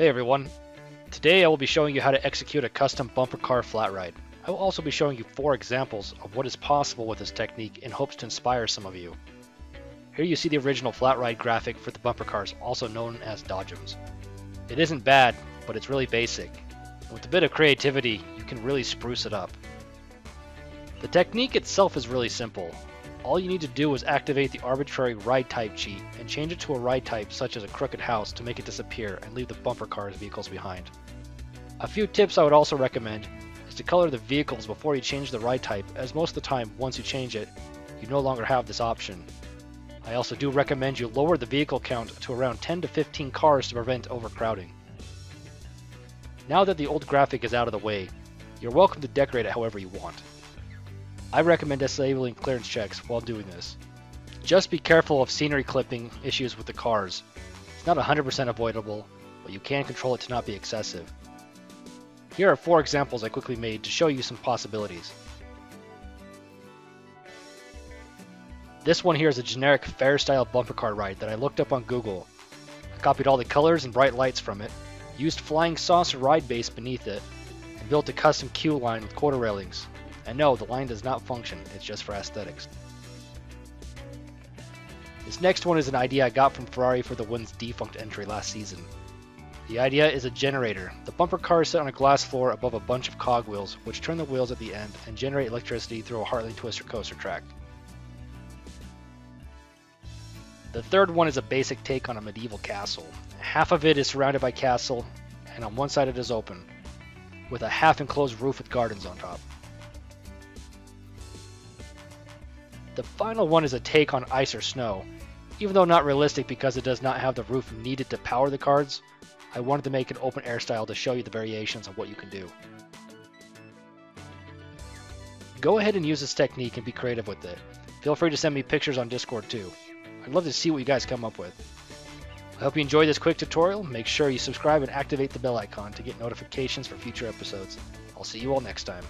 Hey everyone. Today I will be showing you how to execute a custom bumper car flat ride. I will also be showing you four examples of what is possible with this technique in hopes to inspire some of you. Here you see the original flat ride graphic for the bumper cars, also known as Dodgems. It isn't bad, but it's really basic. With a bit of creativity, you can really spruce it up. The technique itself is really simple. All you need to do is activate the arbitrary ride type cheat and change it to a ride type such as a crooked house to make it disappear and leave the bumper cars vehicles behind. A few tips I would also recommend is to color the vehicles before you change the ride type as most of the time once you change it, you no longer have this option. I also do recommend you lower the vehicle count to around 10 to 15 cars to prevent overcrowding. Now that the old graphic is out of the way, you're welcome to decorate it however you want. I recommend disabling clearance checks while doing this. Just be careful of scenery clipping issues with the cars. It's not 100% avoidable, but you can control it to not be excessive. Here are four examples I quickly made to show you some possibilities. This one here is a generic fair style bumper car ride that I looked up on Google. I copied all the colors and bright lights from it, used flying saucer ride base beneath it, and built a custom queue line with quarter railings, and no, the line does not function, it's just for aesthetics. This next one is an idea I got from Ferrari for the one's defunct entry last season. The idea is a generator. The bumper car is set on a glass floor above a bunch of cogwheels, which turn the wheels at the end and generate electricity through a Heartline Twister coaster track. The third one is a basic take on a medieval castle. Half of it is surrounded by castle, and on one side it is open, with a half enclosed roof with gardens on top. The final one is a take on ice or snow. Even though not realistic because it does not have the roof needed to power the cards, I wanted to make an open air style to show you the variations of what you can do. Go ahead and use this technique and be creative with it. Feel free to send me pictures on Discord too. I'd love to see what you guys come up with. I hope you enjoyed this quick tutorial. Make sure you subscribe and activate the bell icon to get notifications for future episodes. I'll see you all next time.